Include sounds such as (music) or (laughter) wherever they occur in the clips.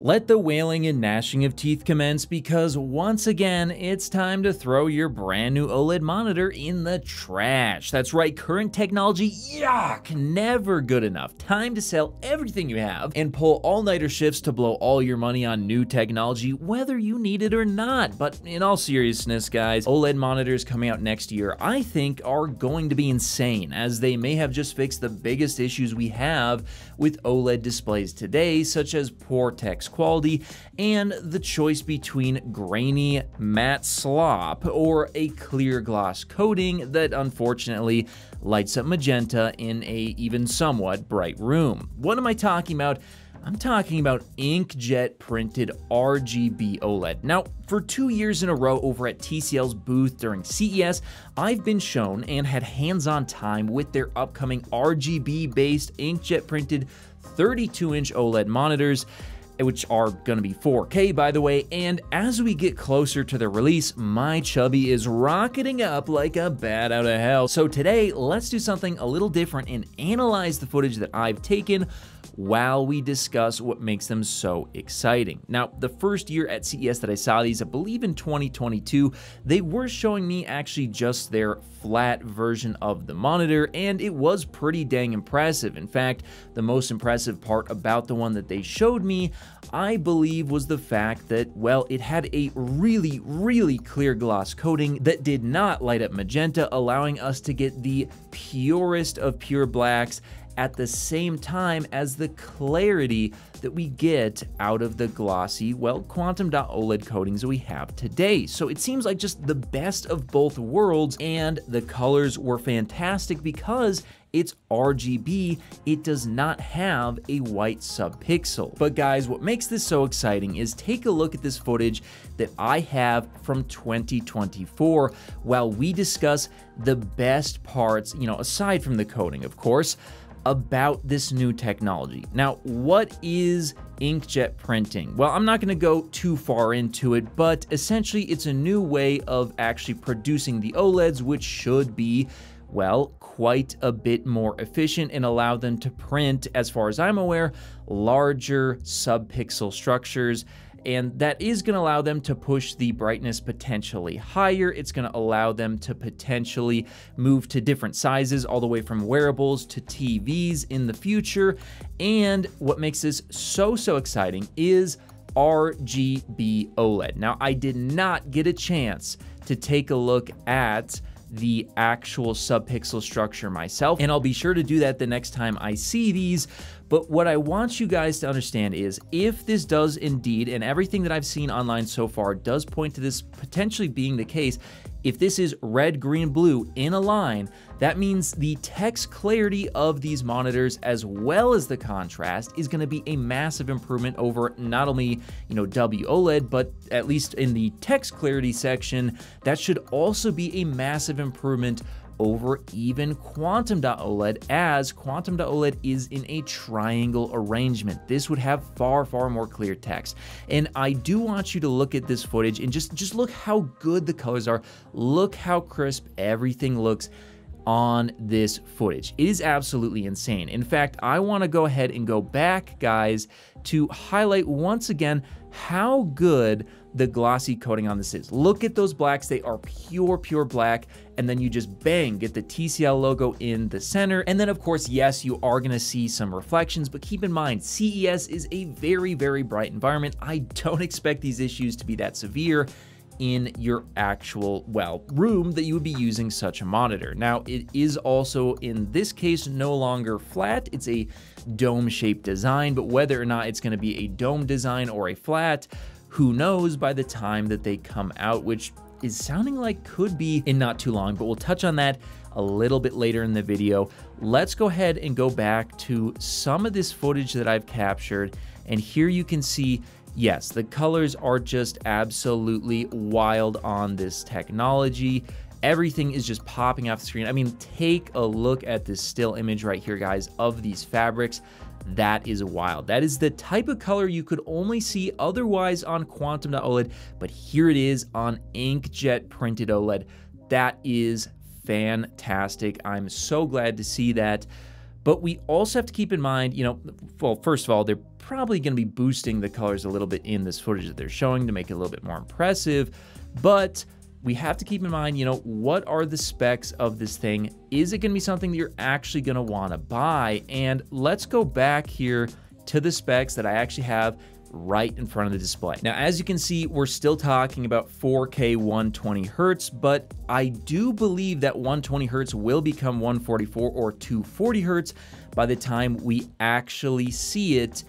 Let the wailing and gnashing of teeth commence because once again, it's time to throw your brand new OLED monitor in the trash. That's right, current technology, yuck, never good enough. Time to sell everything you have and pull all-nighter shifts to blow all your money on new technology, whether you need it or not. But in all seriousness, guys, OLED monitors coming out next year, I think are going to be insane, as they may have just fixed the biggest issues we have with OLED displays today, such as poor text quality, and the choice between grainy matte slop or a clear gloss coating that unfortunately lights up magenta in a even somewhat bright room. What am I talking about? I'm talking about inkjet printed RGB OLED. Now, for two years in a row over at TCL's booth during CES, I've been shown and had hands on time with their upcoming RGB based inkjet printed 32 inch OLED monitors which are to be 4K by the way, and as we get closer to the release, my chubby is rocketing up like a bat out of hell. So today, let's do something a little different and analyze the footage that I've taken while we discuss what makes them so exciting. Now, the first year at CES that I saw these, I believe in 2022, they were showing me actually just their flat version of the monitor, and it was pretty dang impressive. In fact, the most impressive part about the one that they showed me, I believe, was the fact that, well, it had a really, really clear gloss coating that did not light up magenta, allowing us to get the purest of pure blacks at the same time as the clarity that we get out of the glossy, well, quantum dot OLED coatings we have today. So it seems like just the best of both worlds, and the colors were fantastic because it's RGB, it does not have a white subpixel. But guys, what makes this so exciting is take a look at this footage that I have from 2024 while we discuss the best parts, you know, aside from the coating, of course, about this new technology. Now, what is inkjet printing? Well, I'm not going to go too far into it, but essentially it's a new way of actually producing the OLEDs, which should be well, quite a bit more efficient and allow them to print, as far as I'm aware, larger subpixel structures and that is going to allow them to push the brightness potentially higher. It's going to allow them to potentially move to different sizes, all the way from wearables to TVs in the future. And what makes this so, so exciting is RGB OLED. Now, I did not get a chance to take a look at the actual subpixel structure myself, and I'll be sure to do that the next time I see these. But what I want you guys to understand is if this does indeed, and everything that I've seen online so far does point to this potentially being the case, if this is red, green, blue in a line, that means the text clarity of these monitors as well as the contrast is going to be a massive improvement over not only, you know, WOLED, but at least in the text clarity section, that should also be a massive improvement over even Quantum dot OLED as Quantum dot OLED is in a triangle arrangement. This would have far, far more clear text. And I do want you to look at this footage and just, just look how good the colors are. Look how crisp everything looks on this footage. It is absolutely insane. In fact, I want to go ahead and go back, guys, to highlight once again how good the glossy coating on this is. Look at those blacks, they are pure, pure black, and then you just bang, get the TCL logo in the center. And then of course, yes, you are gonna see some reflections, but keep in mind, CES is a very, very bright environment. I don't (laughs) expect these issues to be that severe in your actual, well, room that you would be using such a monitor. Now, it is also, in this case, no longer flat. It's a dome-shaped design, but whether or not it's gonna be a dome design or a flat, who knows by the time that they come out, which is sounding like could be in not too long, but we'll touch on that a little bit later in the video. Let's go ahead and go back to some of this footage that I've captured. And here you can see yes, the colors are just absolutely wild on this technology. Everything is just popping off the screen. I mean, take a look at this still image right here, guys, of these fabrics. That is wild. That is the type of color you could only see otherwise on Quantum dot OLED, but here it is on inkjet printed OLED. That is fantastic. I'm so glad to see that. But we also have to keep in mind, you know, well, first of all, they're probably going to be boosting the colors a little bit in this footage that they're showing to make it a little bit more impressive. But we have to keep in mind, you know, what are the specs of this thing? Is it going to be something that you're actually going to want to buy? And let's go back here to the specs that I actually have right in front of the display. Now, as you can see, we're still talking about 4K 120 hertz, but I do believe that 120 hertz will become 144 or 240 hertz by the time we actually see it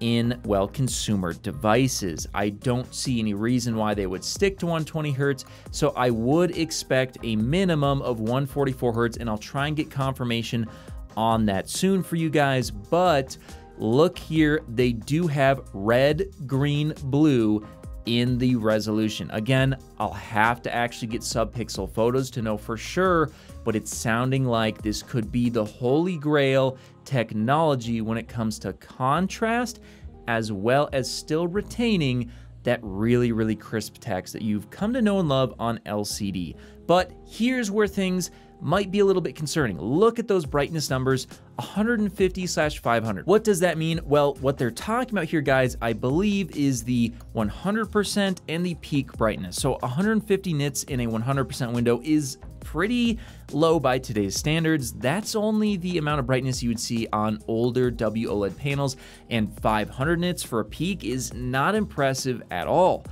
in, well, consumer devices. I don't see any reason why they would stick to 120 hertz, so I would expect a minimum of 144 hertz, and I'll try and get confirmation on that soon for you guys, but look here, they do have red, green, blue in the resolution. Again, I'll have to actually get sub-pixel photos to know for sure, but it's sounding like this could be the holy grail technology when it comes to contrast, as well as still retaining that really, really crisp text that you've come to know and love on LCD. But here's where things might be a little bit concerning. Look at those brightness numbers 150 slash 500. What does that mean? Well, what they're talking about here, guys, I believe is the 100% and the peak brightness. So 150 nits in a 100% window is pretty low by today's standards. That's only the amount of brightness you would see on older WOLED panels, and 500 nits for a peak is not impressive at all.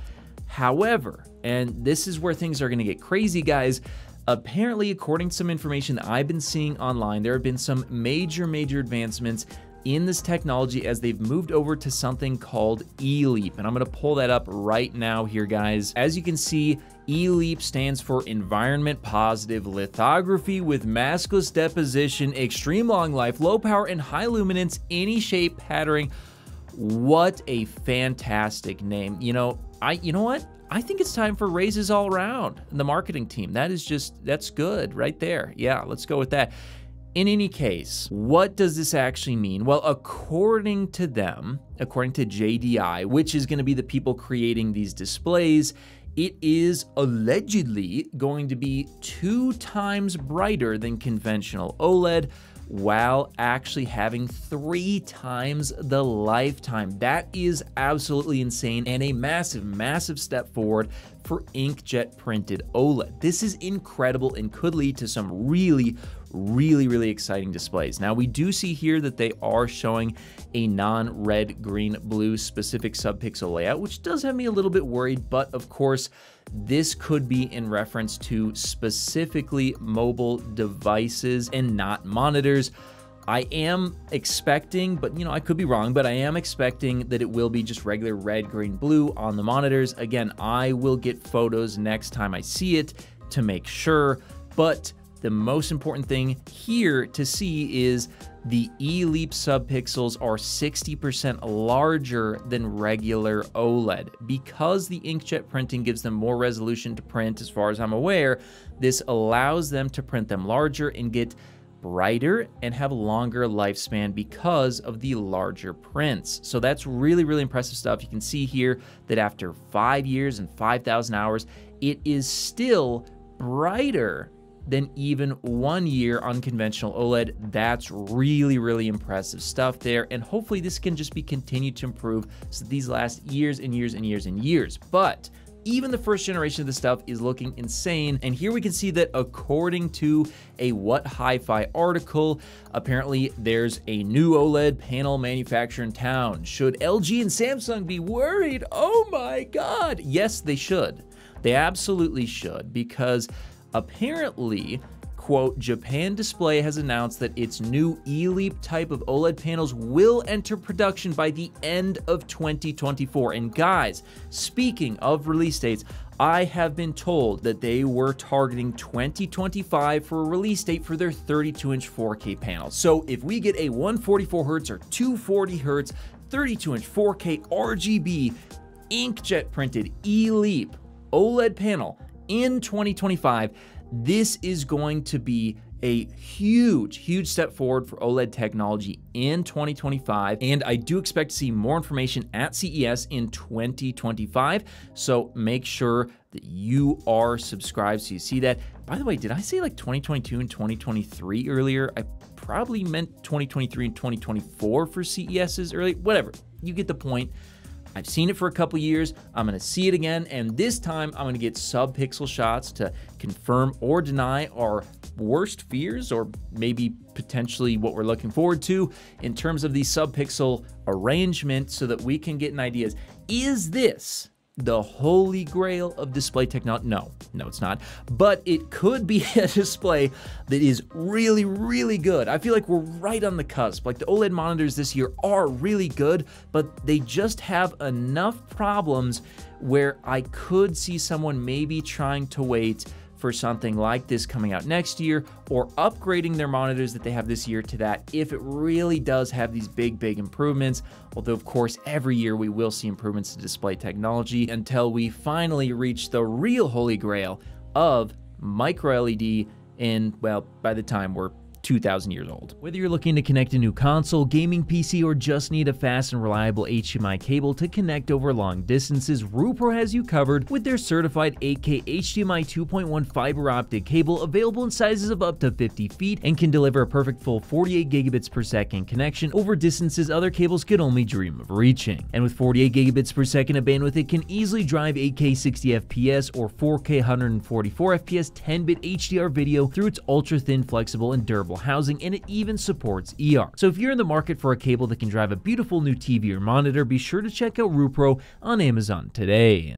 However, and this is where things are going to get crazy, guys. Apparently, according to some information that I've been seeing online, there have been some major, major advancements in this technology as they've moved over to something called eLEAP. And I'm going to pull that up right now here, guys. As you can see, eLEAP stands for Environment Positive Lithography with maskless deposition, extreme long life, low power, and high luminance, any shape patterning. What a fantastic name. You know, I you know what? I think it's time for raises all around in the marketing team. That is just, that's good right there. Yeah, let's go with that. In any case, what does this actually mean? Well, according to them, according to JDI, which is going to be the people creating these displays, it is allegedly going to be two times brighter than conventional OLED while actually having three times the lifetime. That is absolutely insane and a massive, massive step forward for inkjet printed OLED. This is incredible and could lead to some really, really, really exciting displays. Now, we do see here that they are showing a non-red, green, blue specific subpixel layout, which does have me a little bit worried, but of course, this could be in reference to specifically mobile devices and not monitors. I am expecting, but you know, I could be wrong, but I am expecting that it will be just regular red, green, blue on the monitors. Again, I will get photos next time I see it to make sure, but the most important thing here to see is the eLEAP subpixels are 60% larger than regular OLED. Because the inkjet printing gives them more resolution to print, as far as I'm aware, this allows them to print them larger and get brighter and have longer lifespan because of the larger prints. So that's really, really impressive stuff. You can see here that after five years and 5,000 hours, it is still brighter than even one year on conventional OLED. That's really, really impressive stuff there. And hopefully this can just be continued to improve so these last years and years and years and years. But even the first generation of the stuff is looking insane. And here we can see that according to a What Hi-Fi article, apparently there's a new OLED panel manufacturer in town. Should LG and Samsung be worried? Oh my God. Yes, they should. They absolutely should because Apparently, quote, Japan Display has announced that its new eLEAP type of OLED panels will enter production by the end of 2024. And guys, speaking of release dates, I have been told that they were targeting 2025 for a release date for their 32 inch 4K panels. So if we get a 144 Hz or 240 Hz 32 inch 4K RGB inkjet printed eLEAP OLED panel in 2025, this is going to be a huge, huge step forward for OLED technology in 2025. And I do expect to see more information at CES in 2025. So make sure that you are subscribed so you see that. By the way, did I say like 2022 and 2023 earlier? I probably meant 2023 and 2024 for CESs early, whatever. You get the point. I've seen it for a couple years. I'm going to see it again, and this time I'm going to get sub-pixel shots to confirm or deny our worst fears, or maybe potentially what we're looking forward to in terms of the sub-pixel arrangement, so that we can get an idea. Is this the holy grail of display technology. No, no, it's not. But it could be (laughs) a display that is really, really good. I feel like we're right on the cusp. Like the OLED monitors this year are really good, but they just have enough problems where I could see someone maybe trying to wait for something like this coming out next year or upgrading their monitors that they have this year to that if it really does have these big, big improvements. Although, of course, every year we will see improvements to display technology until we finally reach the real holy grail of micro LED in, well, by the time we're 2,000 years old. Whether you're looking to connect a new console, gaming PC, or just need a fast and reliable HDMI cable to connect over long distances, Ruipro has you covered with their certified 8K HDMI 2.1 fiber optic cable available in sizes of up to 50 feet and can deliver a perfect full 48 gigabits per second connection over distances other cables could only dream of reaching. And with 48 gigabits per second of bandwidth, it can easily drive 8K 60 FPS or 4K 144 FPS 10-bit HDR video through its ultra-thin, flexible, and durable housing, and it even supports ER. So if you're in the market for a cable that can drive a beautiful new TV or monitor, be sure to check out Ruipro on Amazon today.